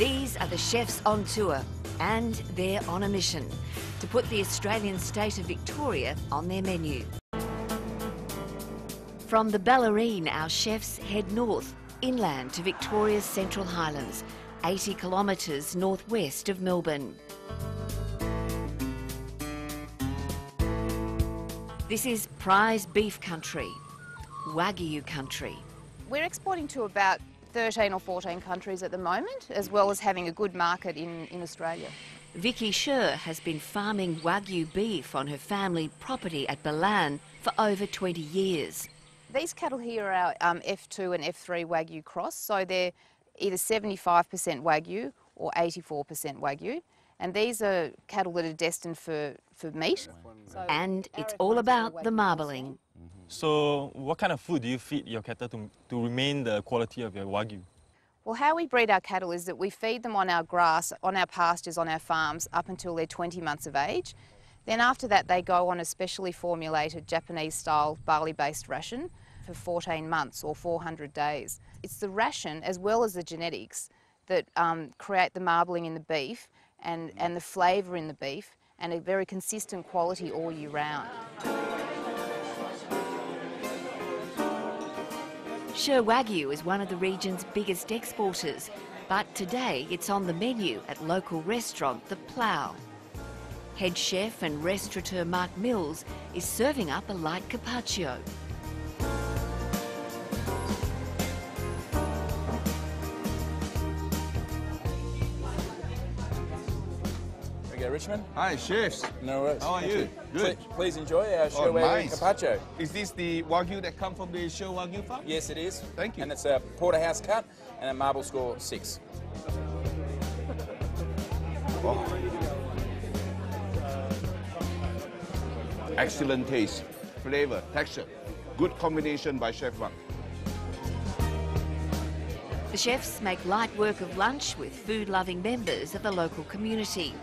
are the chefs on tour, and they're on a mission to put the Australian state of Victoria on their menu. From the Bellarine, our chefs head north, inland to Victoria's Central Highlands, 80 kilometres northwest of Melbourne. This is prize beef country, Wagyu country. We're exporting to about 13 or 14 countries at the moment, as well as having a good market in, in Australia. Vicky Sher has been farming Wagyu beef on her family property at Ballan for over 20 years. These cattle here are our um, F2 and F3 Wagyu cross, so they're either 75% Wagyu or 84% Wagyu. And these are cattle that are destined for, for meat. So And it's all about the marbling. So, what kind of food do you feed your cattle to, to remain the quality of your wagyu? Well, how we breed our cattle is that we feed them on our grass, on our pastures, on our farms up until they're 20 months of age. Then after that, they go on a specially formulated Japanese-style barley-based ration for 14 months or 400 days. It's the ration as well as the genetics that um, create the marbling in the beef and, and the flavour in the beef and a very consistent quality all year round. Sher Wagyu is one of the region's biggest exporters, but today it's on the menu at local restaurant The Plough. Head chef and restaurateur Mark Mills is serving up a light carpaccio. Okay, Richmond. Hi, chefs. No worries. How are Thank you? Good. Please, please enjoy our Oh, Sherway nice. carpaccio. Is this the wagyu that come from the Sher wagyu farm? Yes, it is. Thank you. And it's a porterhouse cut and a marble score six. Excellent taste, flavor, texture. Good combination by Chef Wang. The chefs make light work of lunch with food-loving members of the local community.